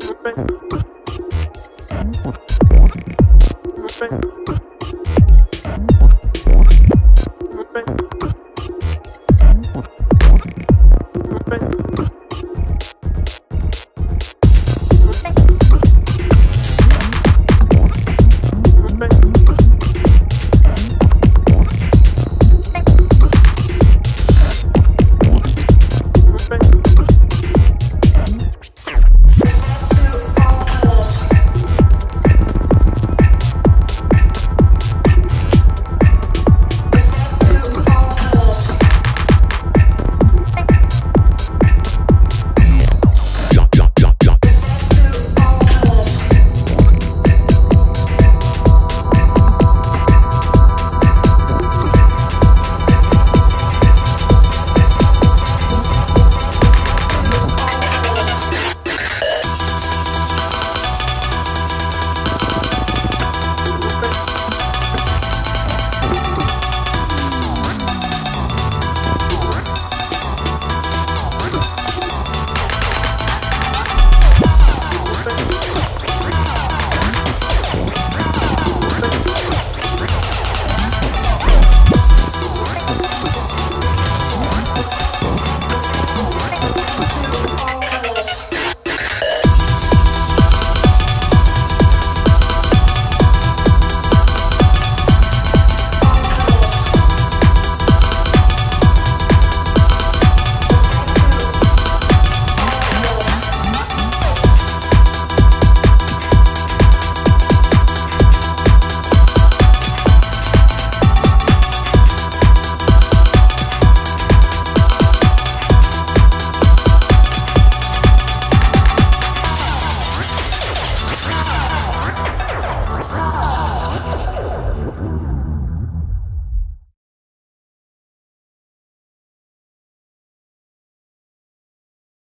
spread